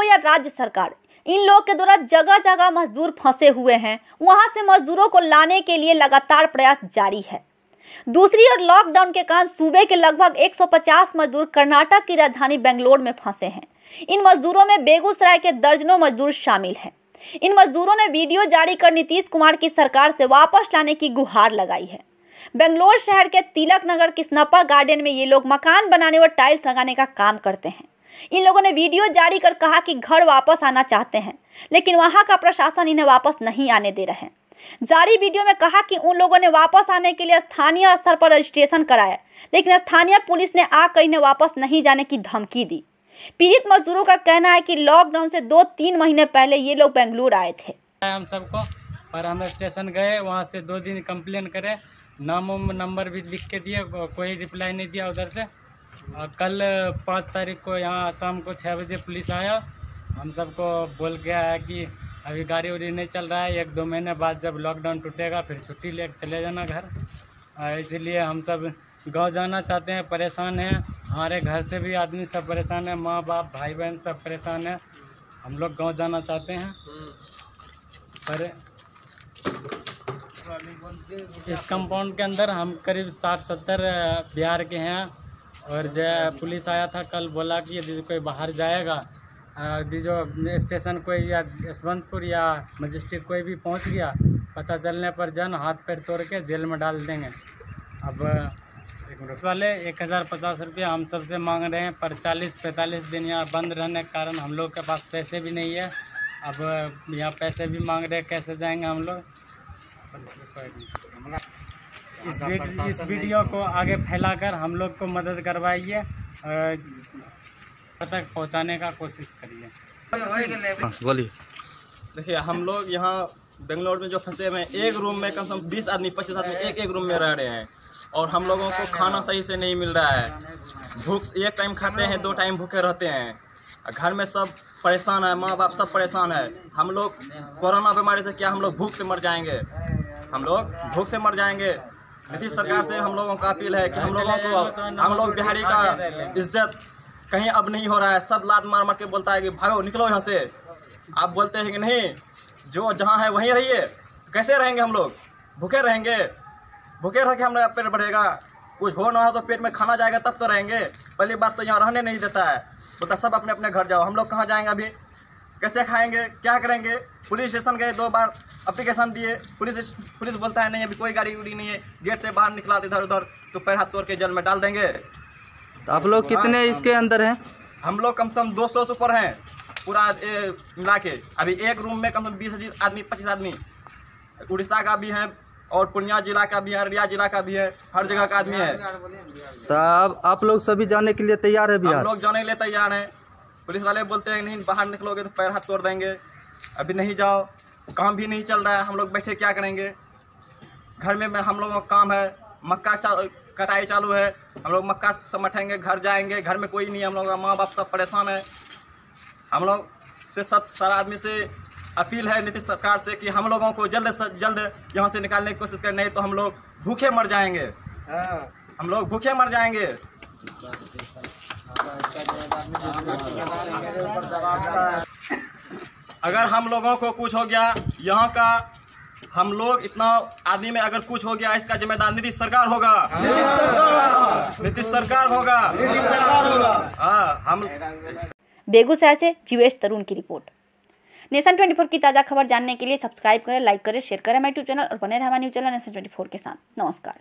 राज्य सरकार, इन लोग के द्वारा जगह जगह मजदूर फंसे हुए हैं। वहाँ से मजदूरों को लाने के लिए लगातार प्रयास जारी है। दूसरी ओर लॉकडाउन के कारण सूबे के लगभग 150 मजदूर कर्नाटक की राजधानी बेंगलोर में फंसे हैं। इन मजदूरों में बेगूसराय के दर्जनों मजदूर शामिल हैं। इन मजदूरों ने वीडियो जारी कर नीतीश कुमार की सरकार से वापस लाने की गुहार लगाई है। बेंगलोर शहर के तिलक नगर किस्नप्पा गार्डन में ये लोग मकान बनाने व टाइल्स लगाने का काम करते हैं। इन लोगों ने वीडियो जारी कर कहा कि घर वापस आना चाहते हैं, लेकिन वहाँ का प्रशासन इन्हें वापस नहीं आने दे रहे हैं। जारी वीडियो में कहा कि उन लोगों ने वापस आने के लिए स्थानीय स्तर पर रजिस्ट्रेशन कराया, लेकिन स्थानीय पुलिस ने आकर इन्हें वापस नहीं जाने की धमकी दी। पीड़ित मजदूरों का कहना है कि लॉकडाउन से दो तीन महीने पहले ये लोग बेंगलुरु आए थे। हम सबको, पर हम स्टेशन गए, वहाँ से दो दिन कंप्लेन करे, नाम नंबर भी लिख के दिए, कोई रिप्लाई नहीं दिया उधर से। कल पाँच तारीख को यहाँ शाम को छः बजे पुलिस आया। हम सबको बोल गया है कि अभी गाड़ी उड़ी नहीं चल रहा है, एक दो महीने बाद जब लॉकडाउन टूटेगा, फिर छुट्टी ले चले जाना घर। इसीलिए हम सब गाँव जाना चाहते हैं, परेशान हैं। हमारे घर से भी आदमी सब परेशान है माँ बाप भाई बहन सब परेशान हैं। हम लोग गाँव जाना चाहते हैं। पर इस कंपाउंड के अंदर हम करीब साठ सत्तर बिहार के हैं। और जो पुलिस आया था कल, बोला कि यदि कोई बाहर जाएगा यदि जो स्टेशन कोई या यशवंतपुर या मजिस्ट्रेट कोई भी पहुँच गया, पता चलने पर जन हाथ पैर तोड़ के जेल में डाल देंगे। अब वाले, एक हज़ार पचास रुपया हम सबसे मांग रहे हैं, पर चालीस पैंतालीस दिन यहाँ बंद रहने के कारण हम लोग के पास पैसे भी नहीं है। अब यहाँ पैसे भी मांग रहे हैं, कैसे जाएँगे हम लोग? इस इस वीडियो को आगे फैलाकर हम लोग को मदद करवाइए तक पहुँचाने का कोशिश करिए। बोलिए। देखिए हम लोग यहाँ बेंगलोर में जो फंसे हुए हैं एक रूम में कम से कम बीस आदमी पच्चीस आदमी एक एक रूम में रह रहे हैं और हम लोगों को खाना सही से नहीं मिल रहा है। भूख एक टाइम खाते हैं दो टाइम भूखे रहते हैं। घर में सब परेशान है माँ बाप सब परेशान है। हम लोग कोरोना बीमारी से क्या हम लोग भूख से मर जाएँगे? हम लोग भूख से मर जाएँगे। नीतीश सरकार से हम लोगों का अपील है कि हम लोगों को हम लोग बिहारी का इज़्ज़त कहीं अब नहीं हो रहा है। सब लात मार मार के बोलता है कि भागो निकलो यहाँ से। आप बोलते हैं कि नहीं जो जहाँ है वहीं रहिए। तो कैसे रहेंगे हम लोग? भूखे रहेंगे। भूखे रह के हमारा पेट बढ़ेगा कुछ हो ना हो तो पेट में खाना जाएगा तब तो रहेंगे। पहली बात तो यहाँ रहने नहीं देता है। बोलता सब अपने अपने घर जाओ। हम लोग कहाँ जाएँगे अभी? कैसे खाएँगे? क्या करेंगे? पुलिस स्टेशन गए दो बार। अप्लीकेशन दिए। पुलिस पुलिस बोलता है नहीं अभी कोई गाड़ी उड़ी नहीं है। गेट से बाहर निकला इधर उधर तो पैर हाथ तोड़ के जेल में डाल देंगे। तो आप लोग कितने इसके अंदर हैं? हम लोग कम से कम 200 से ऊपर हैं पूरा मिला के। अभी एक रूम में कम से कम बीस आदमी पच्चीस आदमी। उड़ीसा का भी है और पूर्णिया जिला का भी है अररिया जिला का भी है हर जगह का आदमी है। तो अब आप लोग सभी जाने के लिए तैयार है हम बिहार लोग जाने के लिए तैयार हैं। पुलिस वाले बोलते हैं नहीं बाहर निकलोगे तो पैर हाथ तोड़ देंगे। अभी नहीं जाओ काम भी नहीं चल रहा है हम लोग बैठे क्या करेंगे? घर में हम लोगों का काम है मक्का चा कटाई चालू है हम लोग मक्का समटेंगे घर जाएँगे घर में कोई नहीं हम लोग का माँ बाप सब परेशान है। हम लोग से सब सारा आदमी से अपील है नीतीश सरकार से कि हम लोगों को जल्द से जल्द यहाँ से निकालने की कोशिश करें नहीं तो हम लोग भूखे मर जाएँगे। हम लोग भूखे मर जाएँगे। अगर हम लोगों को कुछ हो गया यहाँ का हम लोग इतना आदमी में अगर कुछ हो गया इसका जिम्मेदार नीतीश सरकार होगा। नीतीश सरकार होगा। सरकार हाँ हम बेगूसराय से जीवेश तरुण की रिपोर्ट। नेशन 24 की ताज़ा खबर जानने के लिए सब्सक्राइब करें लाइक करें शेयर करें हमारे यूट्यूब चैनल और बने रहे हमारे न्यूज़ चैनल नेशन 24 के साथ। नमस्कार।